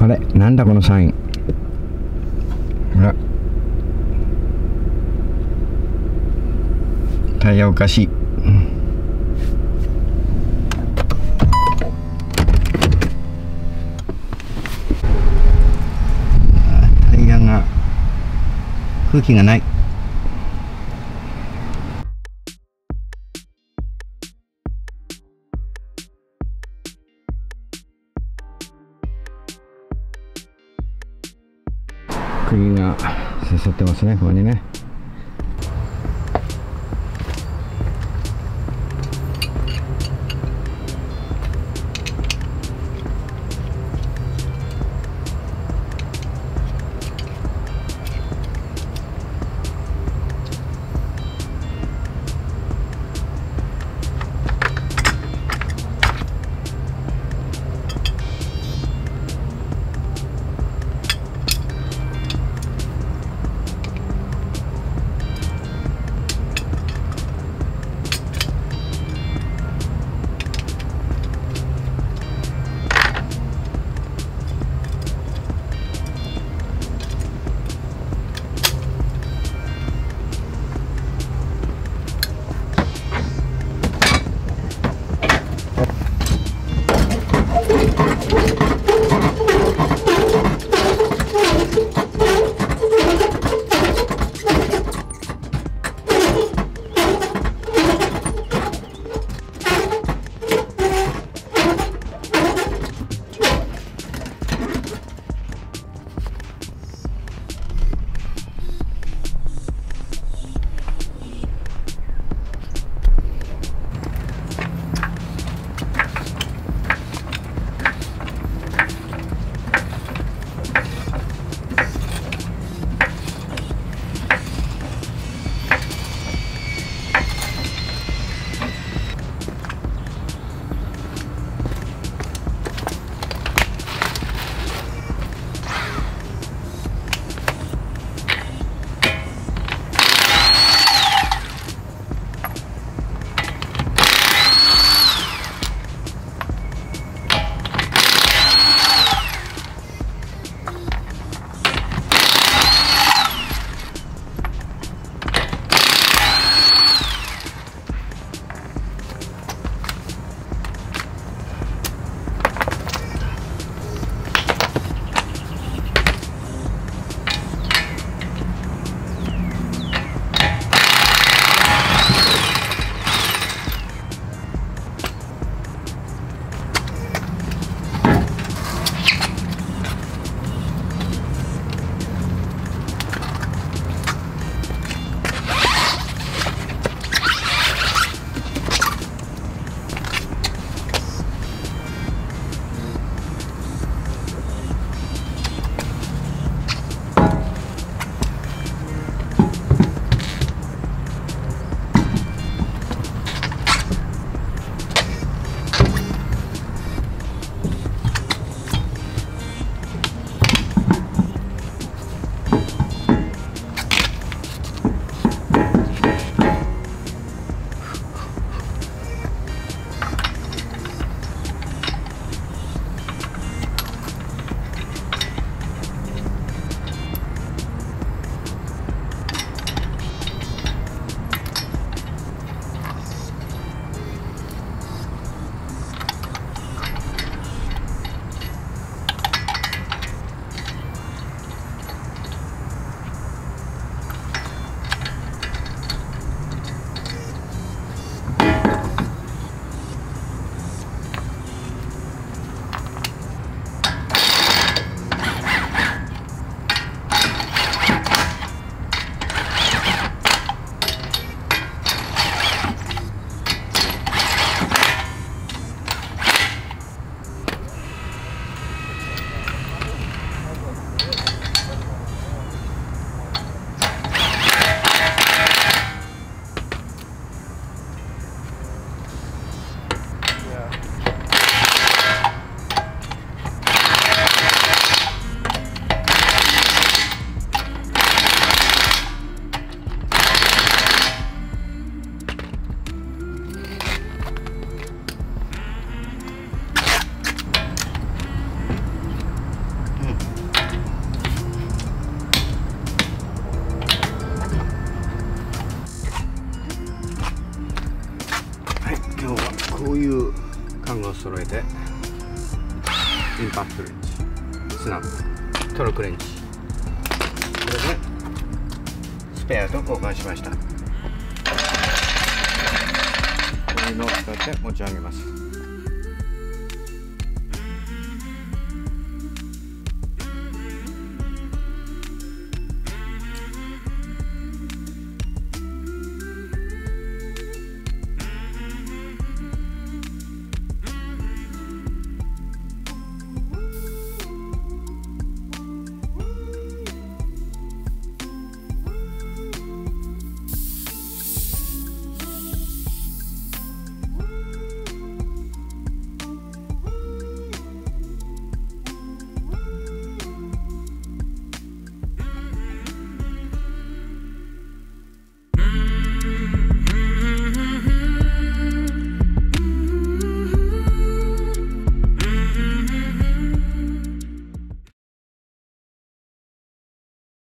あれなんだこのサイン。あら。タイヤおかしい。タイヤが空気がない。釘が刺さってますねここにね。こういう家具を揃えてインパクトレンチスナップトルクレンチこれでスペアと交換しましたこういうのを使って持ち上げます